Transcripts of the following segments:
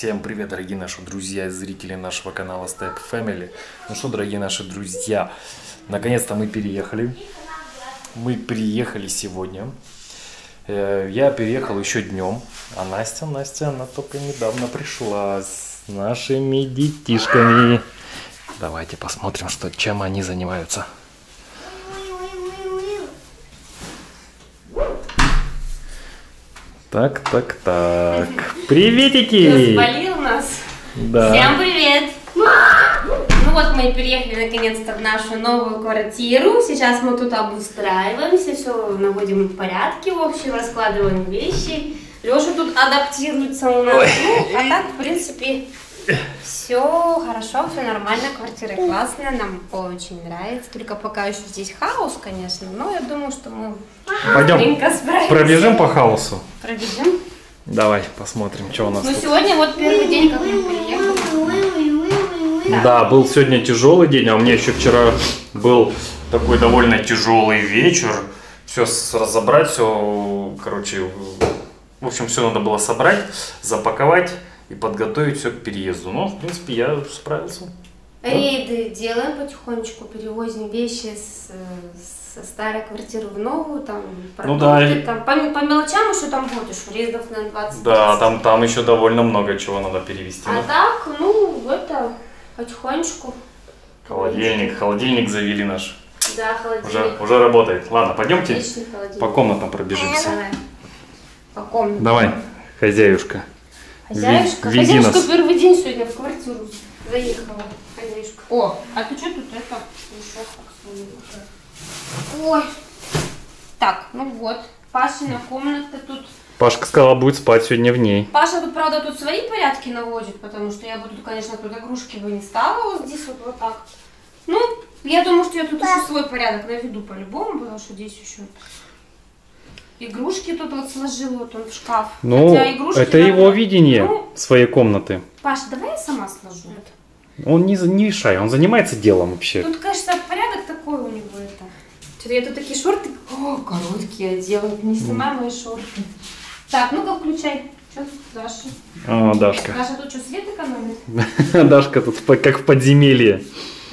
Всем привет, дорогие наши друзья и зрители нашего канала Step Family. Ну что, дорогие наши друзья, наконец-то мы переехали. Мы приехали сегодня. Э, Я переехал еще днем, а Настя, Настя, она только недавно пришла с нашими детишками. Давайте посмотрим, что, чем они занимаются. Так, так, так. Приветики! Разболел нас. Да. Всем привет! Ну вот мы переехали наконец-то в нашу новую квартиру. Сейчас мы тут обустраиваемся, все наводим в порядке, в общем, раскладываем вещи. Леша тут адаптируется у нас. Ой. Ну, а так, в принципе, все хорошо, все нормально, квартира классная, нам очень нравится. Только пока еще здесь хаос, конечно, но я думаю, что мы Пойдем пробежим по хаосу. Пробежим. Давай посмотрим, что у нас Ну, тут. сегодня вот первый день, как мы приехали. Да, был сегодня тяжелый день, а у меня еще вчера был такой довольно тяжелый вечер. Все разобрать, все, короче, в общем, все надо было собрать, запаковать и подготовить все к переезду. Но, в принципе, я справился. Рейды делаем потихонечку, перевозим вещи с, со старой квартиры в новую, там, Ну продукты, да, и- там, по, по мелочам еще там будешь, рейдов на 20 Да, там, там еще довольно много чего надо перевести. А Ну, так, ну, это, потихонечку. холодильник, холодильник завели наш. Да, Уже, холодильник. уже работает. Ладно, пойдемте по комнатам пробежимся. Давай. По комнате. Давай, хозяюшка. Хозяюшка, Ви- хозяюшка первый день сегодня в квартиру заехала. Хозяюшка. О, а ты что тут это? Еще так Ой. Так, ну вот. Пашина комната тут. Пашка сказала, будет спать сегодня в ней. Паша тут, правда, тут свои порядки наводит, потому что я бы тут, конечно, тут игрушки бы не стала вот здесь вот, вот так. Ну, я думаю, что я тут еще свой порядок наведу по-любому, потому что здесь еще игрушки тут вот сложила, вот он в шкаф. Ну, Хотя игрушки это надо- его видение Ну, своей комнаты. Паша, давай я сама сложу. Он не, не мешай, он занимается делом вообще. Тут, кажется, порядок такой у него это. Что-то я тут такие шорты, о, короткие одела, не снимай мои шорты. Так, ну-ка включай. Что тут Даша? А, Дашка. Даша тут что, свет экономит? Дашка тут как в подземелье.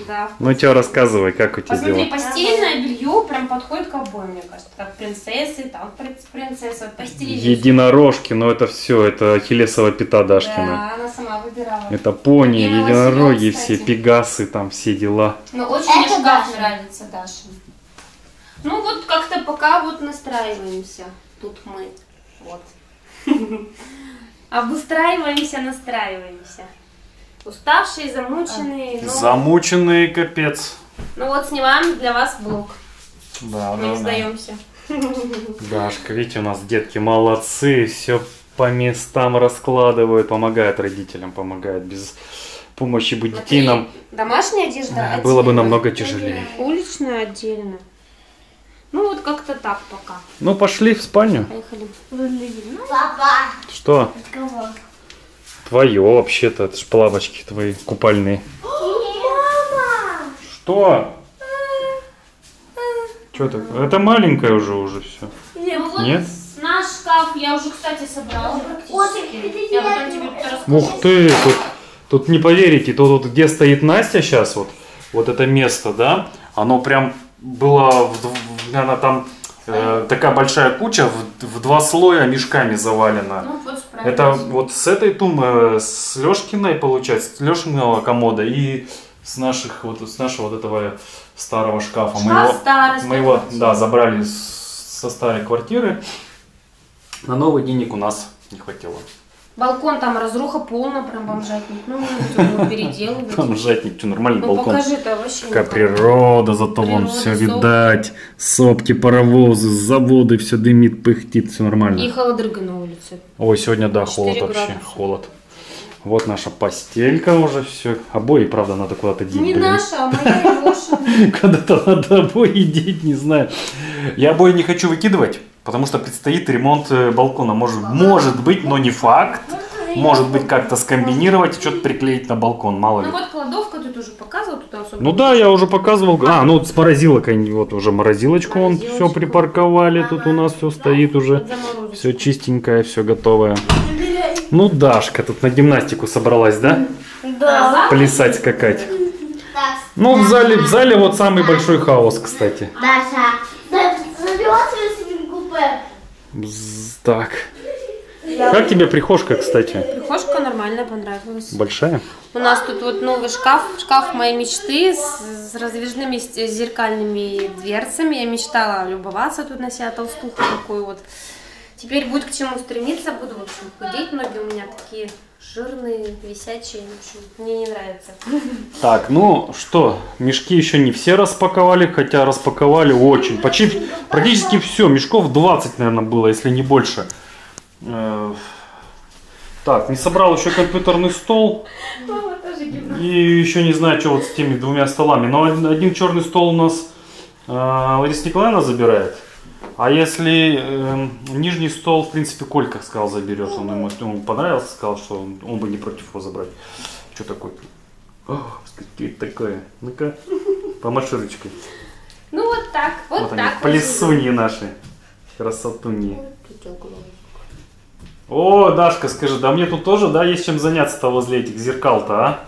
Да. Ну что, рассказывай, как у тебя Посмотри, дела? постельное белье прям подходит к обоим, мне кажется. Как принцессы, там принц- принцесса, постели. Единорожки, ну это все, это Ахиллесова пята Дашкина. Да, она сама выбирала. Это пони, Я единороги, съела, все, пегасы, там все дела. Но очень мне шкаф нравится, Даша. Ну вот как-то пока вот настраиваемся. Тут мы. Вот. Обустраиваемся, настраиваемся. Уставшие, замученные. но- Замученный капец. Ну вот снимаем для вас блог. Да, Мы не сдаемся. Дашка, видите, у нас детки молодцы, все по местам раскладывают, помогают родителям, помогают. Без помощи бы детей Смотри, нам Домашняя одежда Да, было бы отдельно, намного тяжелее. Уличная отдельно. Ну вот как-то так пока. Ну, пошли в спальню. Поехали. Папа, Что? кого? Твое вообще-то, это ж плавочки твои купальные. Мама! Что? Что такое? Это маленькая уже уже все. Ну вот Нет? наш шкаф я уже, кстати, собрала практически. Я потом тебе тут расскажу. Ух ты, тут, тут не поверите, тут вот где стоит Настя сейчас, вот, вот это место, да, оно прям было, наверное, там э, такая большая куча, в, в два слоя мешками завалена. Ну вот. Это вот с этой тумбы, с Лешкиной, получается, с Лешиного комода и с наших вот с нашего вот этого старого шкафа. мы Шкаф его, старый, мы его, да, забрали с- со старой квартиры. На новый денег у нас не хватило. Балкон там разруха полная, прям бомжатник. Ну, его переделывать. Там жатник, что нормальный Ну, балкон. покажи-то вообще. Какая природа, зато вон Природа, все сопки. видать. Сопки, паровозы, заводы, все дымит, пыхтит, все нормально. И холодрыга на улице. Ой, сегодня, да, 4 холод вообще, холод. Вот наша постелька уже все. Обои, правда, надо куда-то деть, Не блин. наша, а моя и Лешина. Куда-то надо обои деть, не знаю. Я обои не хочу выкидывать, потому что предстоит ремонт э, балкона. Может, может быть, но не факт. Может быть, как-то скомбинировать и что-то приклеить на балкон, мало ли. Ну вот кладовка ты тоже показывал, тут особо. Ну да, я уже показывал. А, ну вот с морозилкой, вот уже морозилочку он все Морозилочку. припарковали. Тут у нас все стоит уже. Все чистенькое, все готовое. Ну, Дашка тут на гимнастику собралась, да? Да. Плясать, скакать. Ну, в зале, в зале вот самый большой хаос, кстати. Даша, Так. Как тебе прихожка, кстати? Прихожка нормально понравилась. Большая? У нас тут вот новый шкаф, шкаф моей мечты с, с раздвижными с- зеркальными дверцами. Я мечтала любоваться тут на себя толстуху такую вот. Теперь будет к чему стремиться, буду, в общем, худеть. Ноги у меня такие жирные, висячие, в общем, мне не нравится. Так, ну что, мешки еще не все распаковали, хотя распаковали очень. Почти, практически все, мешков 20, наверное, было, если не больше. Э, Так, не собрал еще компьютерный стол. И еще не знаю, что вот с теми двумя столами. Но один- один черный стол у нас э, Лариса Николаевна забирает. А если э, нижний стол, в принципе, Колька сказал заберет. Он ему он понравился, сказал, что он, он бы не против его забрать. Что такое? О, что это такое? Ну-ка, помаши ручкой. Ну вот так, вот, Вот, они, так. плесуньи наши. Красотуни. О, Дашка, скажи, да мне тут тоже, да, есть чем заняться-то возле этих зеркал-то, а?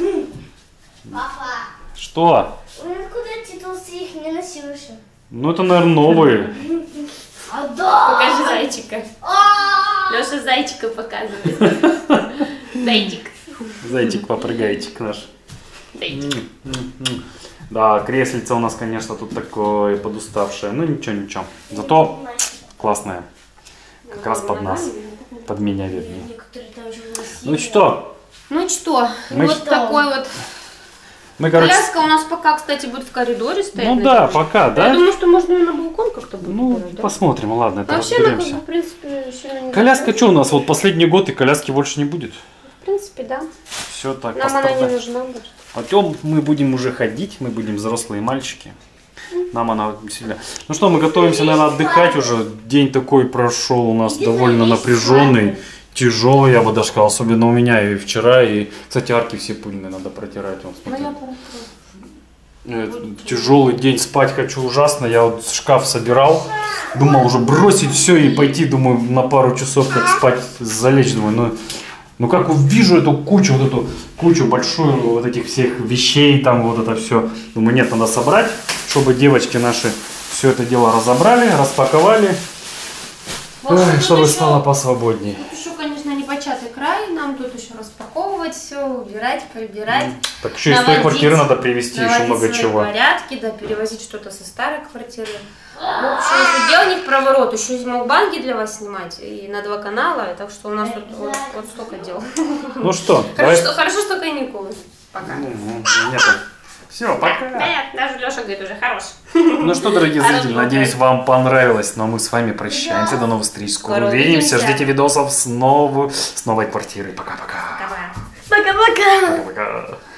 Папа, Что? ну откуда эти толстые их не носил еще? Ну это, наверное, новые. Зайчика. Леша зайчика показывает. Зайчик. Зайчик, попрыгайчик наш. Зайчик. Да, креслице у нас, конечно, тут такое подуставшее. Ну ничего, ничего. Зато классное. Как раз под нас. Под меня, вернее. Ну что, Ну что, Мы вот такой вот. Мы, короче... Коляска у нас пока, кстати, будет в коридоре стоять. Ну да, пока, Я да? думаю, что можно и на балкон как-то будет. Ну, да? посмотрим, ладно, это Вообще, ну, как разберемся. бы, в принципе, сильно не Коляска что у нас? Вот последний год и коляски больше не будет. В принципе, да. Все так, Нам она не нужна больше. Потом мы будем уже ходить, мы будем взрослые мальчики. Нам она сильно... Ну что, мы готовимся, наверное, отдыхать уже. День такой прошел у нас довольно напряженный, тяжелый, я бы даже сказал, особенно у меня и вчера. И, кстати, арки все пыльные надо протирать. Вон, смотри. Моя пора. Э, Тяжелый день, спать хочу ужасно. Я вот шкаф собирал, думал уже бросить все и пойти, думаю, на пару часов как спать, залечь. Думаю, ну, ну как увижу эту кучу, вот эту кучу большую вот этих всех вещей, там вот это все. Думаю, нет, надо собрать, чтобы девочки наши все это дело разобрали, распаковали, Вот тут чтобы стало посвободнее. Еще, конечно, непочатый край. Нам тут еще распаковывать все, убирать, прибирать. Так еще из той Наводить- квартиры надо привезти еще наводить много свои чего. порядки, да, перевозить что-то со старой квартиры. В общем, если дело не в проворот, еще и мукбанги для вас снимать и на два канала, так что у нас тут вот, вот столько дел. Ну что, Хорошо, давай. что, хорошо, что каникулы. Пока. Все, пока. Да, даже Леша говорит, уже хорош. Ну что, дорогие зрители, надеюсь, вам понравилось. Но мы с вами прощаемся. До новых встреч. Скоро увидимся. Ждите видосов с, новой, с новой квартирой. Пока-пока. Давай. Пока-пока! Пока-пока.